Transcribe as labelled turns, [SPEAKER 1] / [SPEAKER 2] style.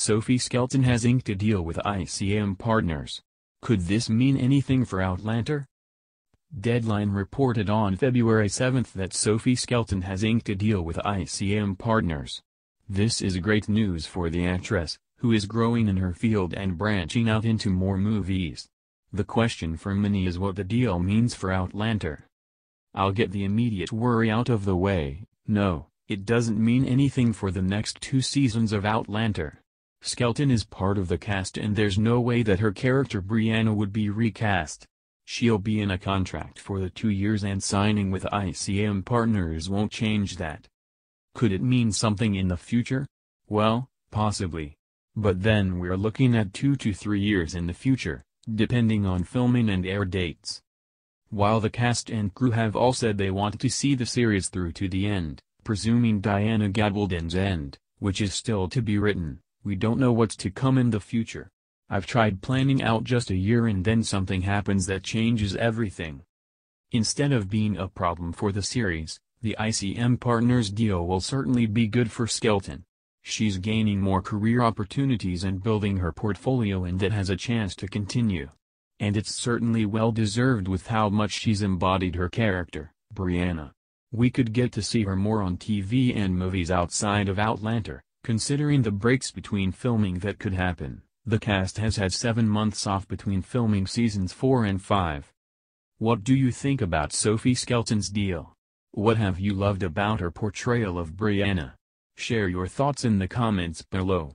[SPEAKER 1] Sophie Skelton has inked a deal with ICM Partners. Could this mean anything for Outlander? Deadline reported on February 7 that Sophie Skelton has inked a deal with ICM Partners. This is great news for the actress, who is growing in her field and branching out into more movies. The question for many is what the deal means for Outlander. I'll get the immediate worry out of the way, no, it doesn't mean anything for the next two seasons of Outlander. Skelton is part of the cast and there's no way that her character Brianna would be recast. She'll be in a contract for the two years and signing with ICM Partners won't change that. Could it mean something in the future? Well, possibly. But then we're looking at two to three years in the future, depending on filming and air dates. While the cast and crew have all said they want to see the series through to the end, presuming Diana Gabaldon's end, which is still to be written, we don't know what's to come in the future. I've tried planning out just a year and then something happens that changes everything. Instead of being a problem for the series, the ICM Partners deal will certainly be good for Skelton. She's gaining more career opportunities and building her portfolio and that has a chance to continue. And it's certainly well deserved with how much she's embodied her character, Brianna. We could get to see her more on TV and movies outside of Outlander, considering the breaks between filming that could happen. The cast has had seven months off between filming seasons 4 and 5. What do you think about Sophie Skelton's deal? What have you loved about her portrayal of Brianna? Share your thoughts in the comments below.